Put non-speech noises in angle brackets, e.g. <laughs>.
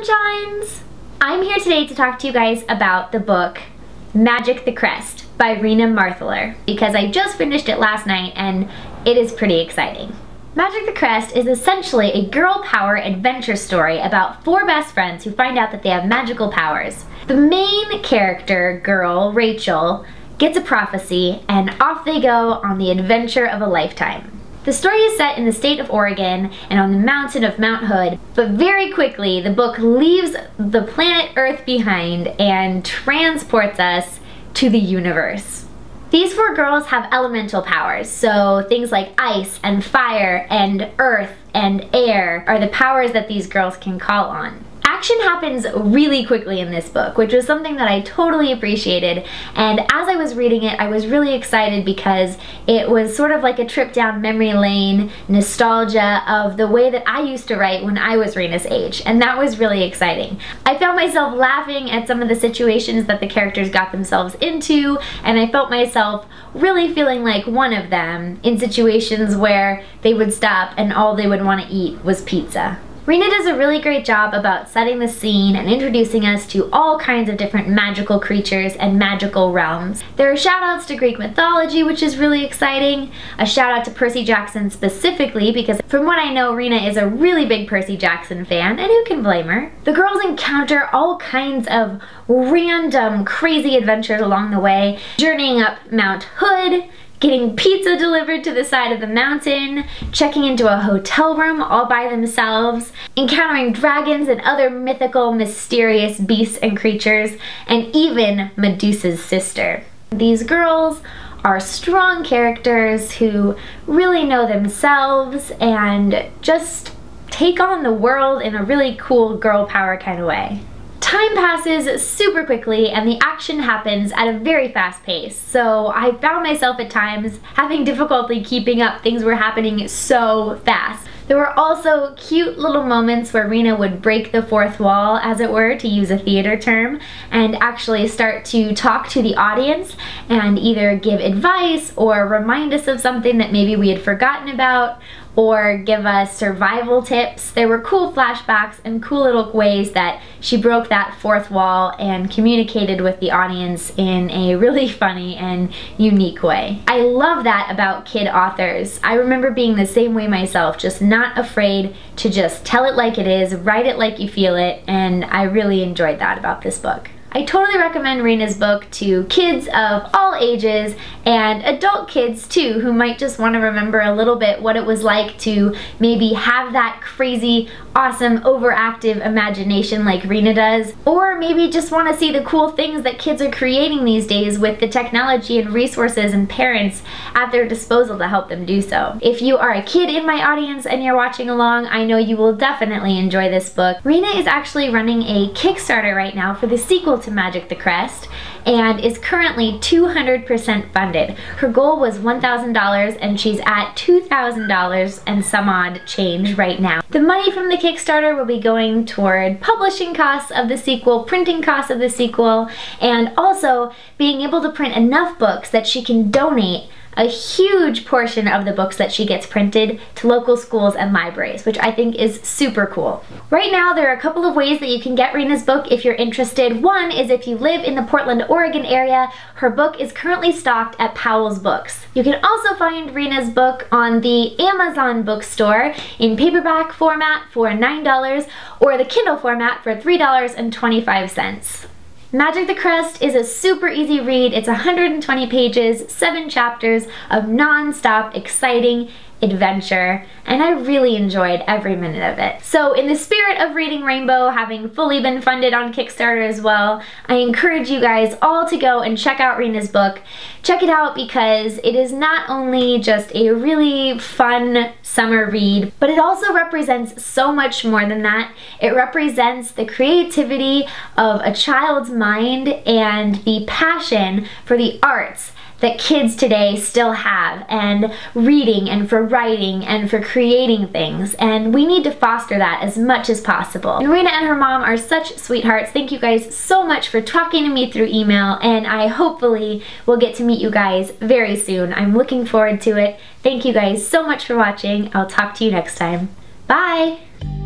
sunshines! I'm here today to talk to you guys about the book Magic the Crest by Rena Marthaler because I just finished it last night and it is pretty exciting. Magic the Crest is essentially a girl power adventure story about four best friends who find out that they have magical powers. The main character, girl, Rachel, gets a prophecy and off they go on the adventure of a lifetime. The story is set in the state of Oregon and on the mountain of Mount Hood, but very quickly the book leaves the planet Earth behind and transports us to the universe. These four girls have elemental powers, so things like ice and fire and earth and air are the powers that these girls can call on action happens really quickly in this book, which was something that I totally appreciated. And as I was reading it, I was really excited because it was sort of like a trip down memory lane, nostalgia of the way that I used to write when I was Rena's age. And that was really exciting. I found myself laughing at some of the situations that the characters got themselves into, and I felt myself really feeling like one of them in situations where they would stop and all they would want to eat was pizza. Rena does a really great job about setting the scene and introducing us to all kinds of different magical creatures and magical realms. There are shout outs to Greek mythology, which is really exciting. A shout out to Percy Jackson specifically, because from what I know, Rena is a really big Percy Jackson fan, and who can blame her? The girls encounter all kinds of random, crazy adventures along the way, journeying up Mount Hood, getting pizza delivered to the side of the mountain, checking into a hotel room all by themselves, encountering dragons and other mythical, mysterious beasts and creatures, and even Medusa's sister. These girls are strong characters who really know themselves and just take on the world in a really cool girl power kind of way. Time passes super quickly and the action happens at a very fast pace. So I found myself at times having difficulty keeping up. Things were happening so fast. There were also cute little moments where Rena would break the fourth wall, as it were, to use a theater term, and actually start to talk to the audience and either give advice or remind us of something that maybe we had forgotten about or give us survival tips. There were cool flashbacks and cool little ways that she broke that fourth wall and communicated with the audience in a really <laughs> funny and unique way. I love that about kid authors. I remember being the same way myself, just not afraid to just tell it like it is, write it like you feel it, and I really enjoyed that about this book. I totally recommend Rena's book to kids of all ages and adult kids too who might just want to remember a little bit what it was like to maybe have that crazy, awesome, overactive imagination like Rena does or maybe just want to see the cool things that kids are creating these days with the technology and resources and parents at their disposal to help them do so. If you are a kid in my audience and you're watching along, I know you will definitely enjoy this book. Rena is actually running a Kickstarter right now for the sequel to Magic the Crest and is currently 200% funded. Her goal was $1,000 and she's at $2,000 and some odd change right now. The money from the Kickstarter will be going toward publishing costs of the sequel, printing costs of the sequel, and also being able to print enough books that she can donate a huge portion of the books that she gets printed to local schools and libraries, which I think is super cool. Right now, there are a couple of ways that you can get Rena's book if you're interested. One is if you live in the Portland, Oregon area, her book is currently stocked at Powell's Books. You can also find Rena's book on the Amazon bookstore in paperback format for $9 or the Kindle format for $3.25. Magic the Crest is a super easy read. It's 120 pages, seven chapters of non-stop exciting adventure, and I really enjoyed every minute of it. So in the spirit of Reading Rainbow having fully been funded on Kickstarter as well, I encourage you guys all to go and check out Rena's book. Check it out because it is not only just a really fun summer read, but it also represents so much more than that. It represents the creativity of a child's mind and the passion for the arts that kids today still have and reading and for writing and for creating things and we need to foster that as much as possible. And Rena and her mom are such sweethearts. Thank you guys so much for talking to me through email and I hopefully will get to meet you guys very soon. I'm looking forward to it. Thank you guys so much for watching. I'll talk to you next time. Bye!